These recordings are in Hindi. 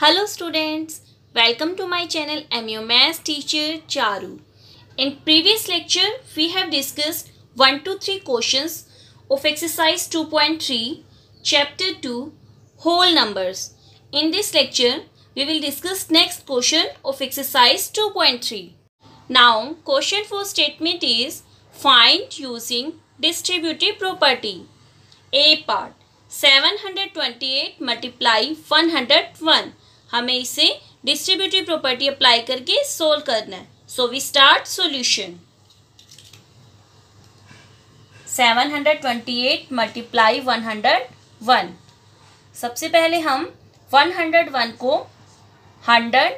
Hello students, welcome to my channel. I'm your math teacher Charu. In previous lecture, we have discussed 1 to 3 questions of exercise 2.3, chapter 2, whole numbers. In this lecture, we will discuss next question of exercise 2.3. Now, question for statement is find using distributive property. A part 728 multiply 101 हमें इसे डिस्ट्रीब्यूटिव प्रॉपर्टी अप्लाई करके सोल्व करना है। So we start solution 728 multiply 101 सबसे पहले हम 101 को 100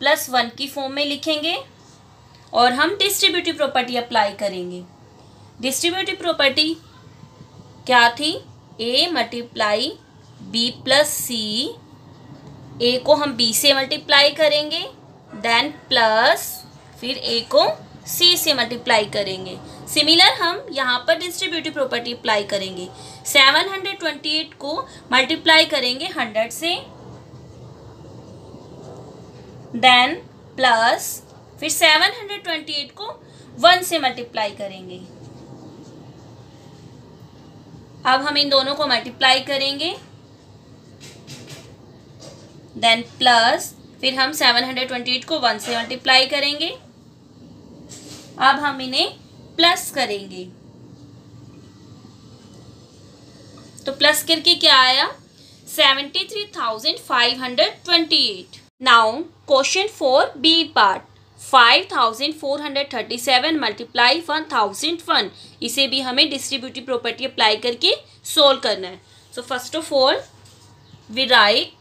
प्लस वन की फॉर्म में लिखेंगे और हम डिस्ट्रीब्यूटिव प्रॉपर्टी अप्लाई करेंगे। डिस्ट्रीब्यूटिव प्रॉपर्टी क्या थी? A multiply B plus C A को हम बी से मल्टीप्लाई करेंगे देन प्लस फिर ए को सी से मल्टीप्लाई करेंगे। सिमिलर हम यहाँ पर डिस्ट्रीब्यूटिव प्रॉपर्टी अप्लाई करेंगे। सेवन हंड्रेड ट्वेंटी एट को मल्टीप्लाई करेंगे हंड्रेड से देन प्लस फिर सेवन हंड्रेड ट्वेंटी एट को वन से मल्टीप्लाई करेंगे। अब हम इन दोनों को मल्टीप्लाई करेंगे। देन प्लस फिर हम सेवन हंड्रेड ट्वेंटी एट को वन से मल्टीप्लाई करेंगे। अब हम इन्हें प्लस करेंगे। तो प्लस करके क्या आया? Seventy three thousand five hundred twenty eight now question four B part five thousand four hundred thirty seven multiply one thousand one इसे भी हमें डिस्ट्रीब्यूटिव प्रॉपर्टी अप्लाई करके सोल्व करना है। So first of all we write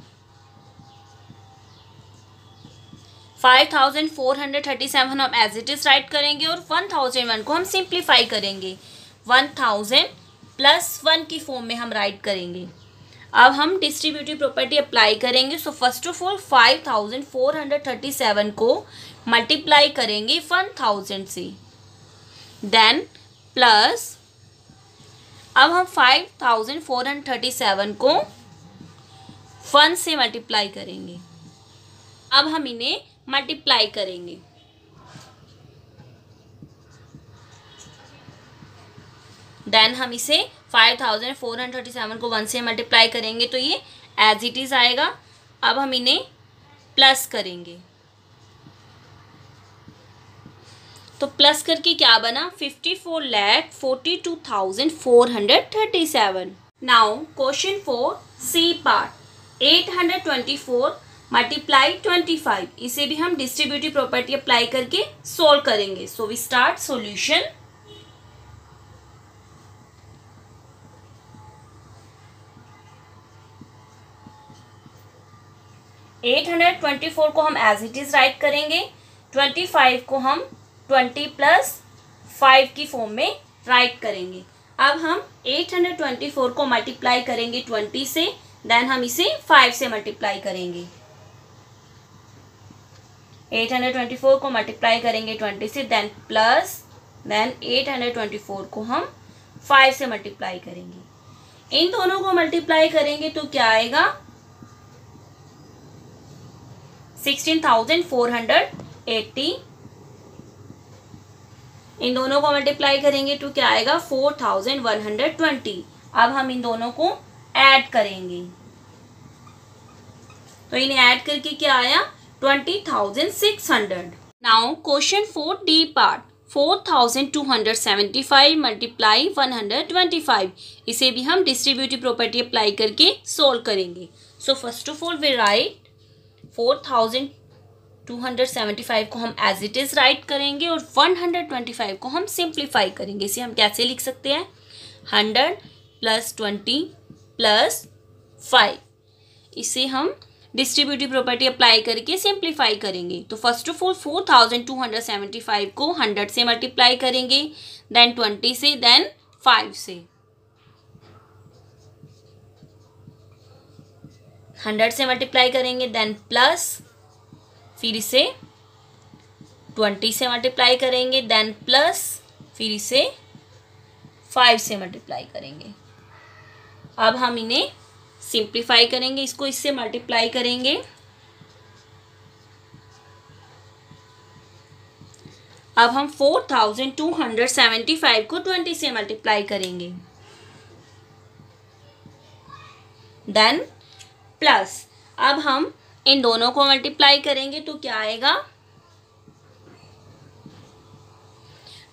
five thousand four hundred thirty seven हम एज इट इज़ राइट करेंगे और वन थाउज़ेंड वन को हम सिंप्लीफाई करेंगे। वन थाउज़ेंड प्लस वन की फॉर्म में हम राइट करेंगे। अब हम डिस्ट्रीब्यूटिव प्रॉपर्टी अप्लाई करेंगे। So first of all five thousand four hundred thirty seven को मल्टीप्लाई करेंगे वन थाउज़ेंड से। देन प्लस अब हम five thousand four hundred thirty seven को वन से मल्टीप्लाई करेंगे। अब हम इन्हें मल्टीप्लाई करेंगे। देन हम इसे five thousand four hundred thirty seven को वन से मल्टीप्लाई करेंगे तो ये एज इट इज़ आएगा। अब हम इन्हें प्लस करेंगे। तो प्लस करके क्या बना? Fifty four lakh forty two thousand four hundred thirty seven now question four C part eight hundred twenty four multiply twenty five इसे भी हम डिस्ट्रीब्यूटिव प्रॉपर्टी अप्लाई करके सोल्व करेंगे। So we start solution eight hundred twenty four को हम एज इट इज़ राइट करेंगे। ट्वेंटी फाइव को हम ट्वेंटी प्लस फाइव की फॉर्म में राइट करेंगे। अब हम एट हंड्रेड ट्वेंटी फोर को मल्टीप्लाई करेंगे ट्वेंटी से देन हम इसे फाइव से मल्टीप्लाई करेंगे। एट हंड्रेड ट्वेंटी फोर को मल्टीप्लाई करेंगे ट्वेंटी से then plus then eight hundred twenty four को हम फाइव से मल्टीप्लाई करेंगे। इन दोनों को मल्टीप्लाई करेंगे तो क्या आएगा? Sixteen thousand four hundred eighty इन दोनों को मल्टीप्लाई करेंगे तो क्या आएगा? Four thousand one hundred twenty. अब हम इन दोनों को ऐड करेंगे। तो इन्हें ऐड करके क्या आया? Twenty thousand six hundred now question four D part four thousand two hundred seventy five multiply one hundred twenty five इसे भी हम डिस्ट्रीब्यूटिव प्रॉपर्टी अप्लाई करके सोल्व करेंगे. So first of all we write four thousand two hundred seventy five को हम एज इट इज़ राइट करेंगे और वन हंड्रेड ट्वेंटी फाइव को हम सिंप्लीफाई करेंगे. इसे हम कैसे लिख सकते हैं? Hundred plus twenty plus five इसे हम डिस्ट्रीब्यूटिव प्रॉपर्टी अप्लाई करके सिंप्लीफाई करेंगे। तो first of all four thousand two hundred seventy five को हंड्रेड से मल्टीप्लाई करेंगे देन ट्वेंटी से देन फाइव से। हंड्रेड से मल्टीप्लाई करेंगे देन प्लस फिर इसे ट्वेंटी से मल्टीप्लाई करेंगे देन प्लस फिर इसे फाइव से मल्टीप्लाई करेंगे। अब हम इन्हें सिंप्लीफाई करेंगे, इसको इससे मल्टीप्लाई करेंगे। अब हम four thousand two hundred seventy five को ट्वेंटी से मल्टीप्लाई करेंगे। देन प्लस अब हम इन दोनों को मल्टीप्लाई करेंगे तो क्या आएगा?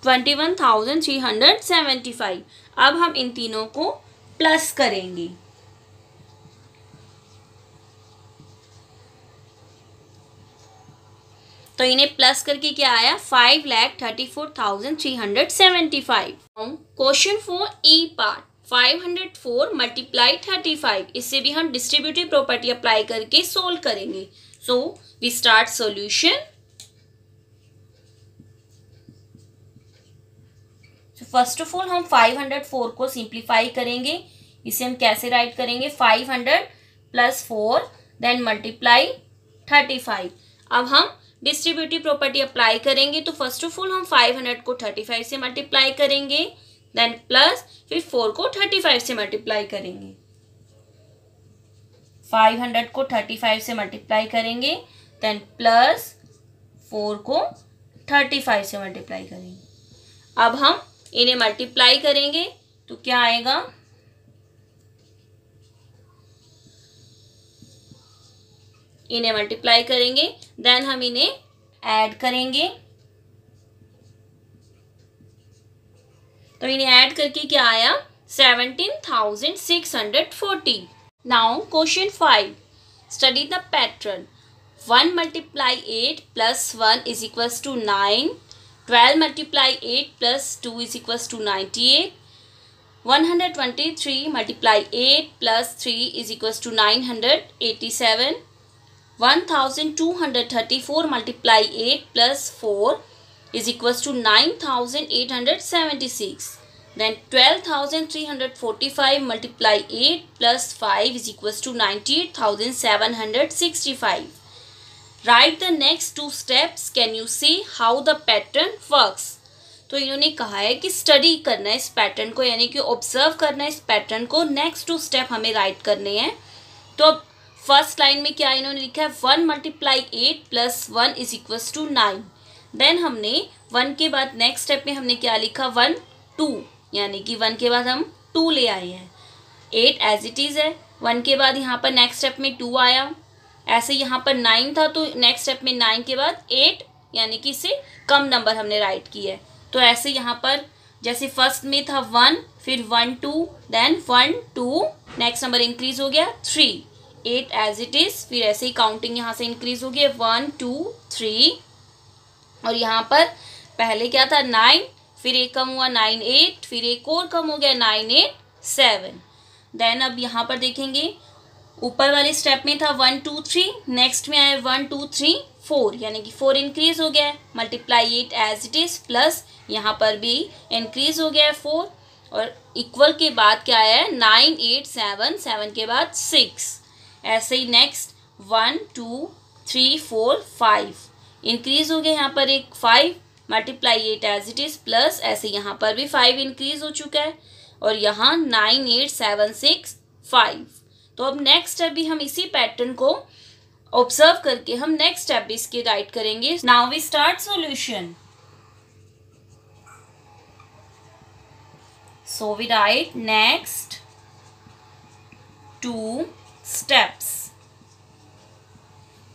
Twenty one thousand three hundred seventy five. अब हम इन तीनों को प्लस करेंगे। तो इन्हें प्लस करके क्या आया? Five lakh thirty four thousand three hundred seventy five question four E part five hundred four multiply thirty five इससे भी हम डिस्ट्रीब्यूटिव प्रॉपर्टी अप्लाई करके सोल्व करेंगे. So we start solution first of all हम फाइव हंड्रेड फोर को सिंप्लीफाई करेंगे. इसे हम कैसे राइट करेंगे? Five hundred plus four then multiply thirty five अब हम डिस्ट्रीब्यूटिव प्रॉपर्टी अप्लाई करेंगे तो फ़र्स्ट ऑफ़ ऑल हम फाइव हंड्रेड को थर्टी फाइव से मल्टीप्लाई करेंगे देन प्लस फिर फोर को थर्टी फाइव से मल्टीप्लाई करेंगे। फाइव हंड्रेड को थर्टी फाइव से मल्टीप्लाई करेंगे देन प्लस फोर को थर्टी फाइव से मल्टीप्लाई करेंगे। अब हम इन्हें मल्टीप्लाई करेंगे तो क्या आएगा? इन्हें मल्टीप्लाई करेंगे देन हम इन्हें ऐड करेंगे। तो इन्हें ऐड करके क्या आया? Seventeen thousand six hundred forty now question five study the pattern one multiply eight plus one is equals to nine twelve multiply eight plus two is equals to ninety eight one thousand two hundred twenty three multiply eight plus three is equals to nine thousand eight hundred eighty seven one thousand two hundred thirty four multiply eight plus four 9876 then 12345 multiply 8 plus 5 is equals to 98765 write the next two steps. Can you see how the pattern works? तो इन्होंने कहा है कि स्टडी करना है इस पैटर्न को, यानी कि ऑब्ज़र्व करना है इस पैटर्न को. नेक्स्ट टू स्टेप हमें राइट करने हैं. तो अब फ़र्स्ट लाइन में क्या इन्होंने लिखा है? One multiply eight plus one is equals to nine. Then हमने वन के बाद नेक्स्ट स्टेप में हमने क्या लिखा? One, two. यानी कि वन के बाद हम टू ले आए हैं। एट एज इट इज़ है। वन के बाद यहाँ पर नेक्स्ट स्टेप में टू आया। ऐसे यहाँ पर नाइन था तो नेक्स्ट स्टेप में नाइन के बाद एट यानी कि इसे कम नंबर हमने राइट किया है। तो ऐसे यहाँ पर जैसे फ़र्स्ट में था वन, फिर one, two then one, two next number increase हो गया three eight as it is फिर ऐसे ही काउंटिंग यहाँ से इंक्रीज हो गया। वन टू थ्री और यहाँ पर पहले क्या था? नाइन फिर एक कम हुआ नाइन एट फिर एक और कम हो गया नाइन एट सेवन देन अब यहाँ पर देखेंगे। ऊपर वाले स्टेप में था वन टू थ्री नेक्स्ट में आया वन टू थ्री फोर यानी कि फोर इंक्रीज हो गया। है multiply eight as it is plus यहाँ पर भी इंक्रीज हो गया है फोर और इक्वल के बाद क्या आया? है नाइन एट सेवन सेवन के बाद सिक्स ऐसे ही next one two three four five increase हो गया यहाँ पर एक five multiply eight as it is plus ऐसे यहाँ पर भी फाइव इंक्रीज हो चुका है। और यहाँ nine eight seven six five तो अब नेक्स्ट स्टेप भी हम इसी पैटर्न को ऑब्ज़र्व करके हम नेक्स्ट स्टेप भी इसके राइट करेंगे। Now we start solution so we write next two steps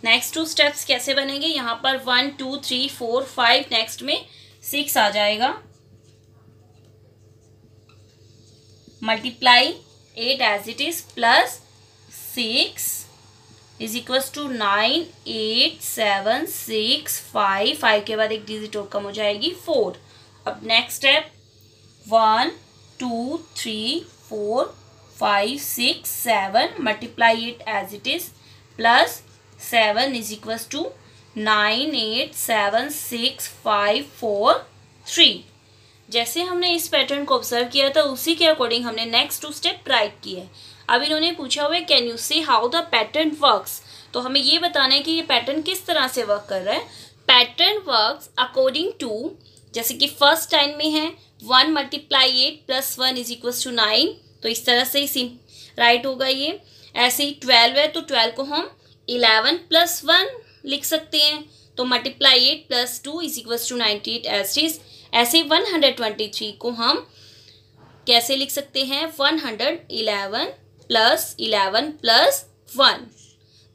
next two steps कैसे बनेंगे? यहाँ पर one two three four five next में सिक्स आ जाएगा। Multiply eight as it is plus six is equals to nine eight seven six five five के बाद एक डिजिट और कम हो जाएगी फोर अब next step one two three four five six seven multiply eight as it is plus seven is equals to nine eight seven six five four three जैसे हमने इस पैटर्न को ऑब्ज़र्व किया था, उसी के अकॉर्डिंग हमने नेक्स्ट टू स्टेप राइट किए अब इन्होंने पूछा हुआ है can you see how the pattern works तो हमें ये बताना है कि ये पैटर्न किस तरह से वर्क कर रहा है। पैटर्न वर्क्स अकॉर्डिंग टू जैसे कि फ़र्स्ट टाइम में है one multiply eight plus one is equals to nine तो इस तरह से ही राइट होगा ये। ऐसे ही ट्वेल्व है तो ट्वेल्व को हम इलेवन प्लस वन लिख सकते हैं। तो multiply eight plus two is equal to ninety eight as is ऐसे वन हंड्रेड ट्वेंटी थ्री को हम कैसे लिख सकते हैं? One hundred eleven plus eleven plus one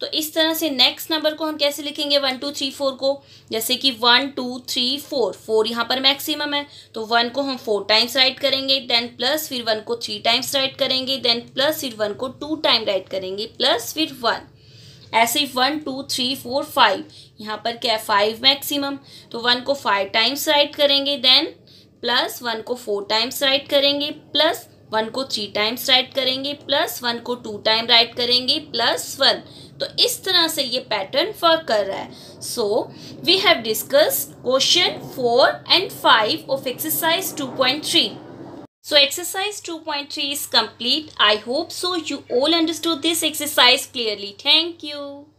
तो इस तरह से नेक्स्ट नंबर को हम कैसे लिखेंगे? वन टू थ्री फोर को। जैसे कि one two three four four यहाँ पर मैक्सिमम है। तो वन को हम फोर टाइम्स राइट करेंगे देन प्लस फिर वन को थ्री टाइम्स राइट करेंगे देन प्लस फिर वन को टू टाइम राइट करेंगे प्लस फिर वन ऐसे ही one two three four five यहाँ पर क्या है? फाइव मैक्सिमम तो वन को फाइव टाइम्स राइट करेंगे देन प्लस वन को फोर टाइम्स राइट करेंगे प्लस वन को थ्री टाइम्स राइट करेंगे प्लस वन को टू टाइम राइट करेंगे प्लस वन तो इस तरह से ये पैटर्न वर्क कर रहा है so we have discuss question four and five of exercise two point three So, exercise 2.3 is complete. I hope so you all understood this exercise clearly. Thank you.